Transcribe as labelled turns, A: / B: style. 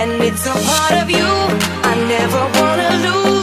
A: And it's a part of you I never wanna lose.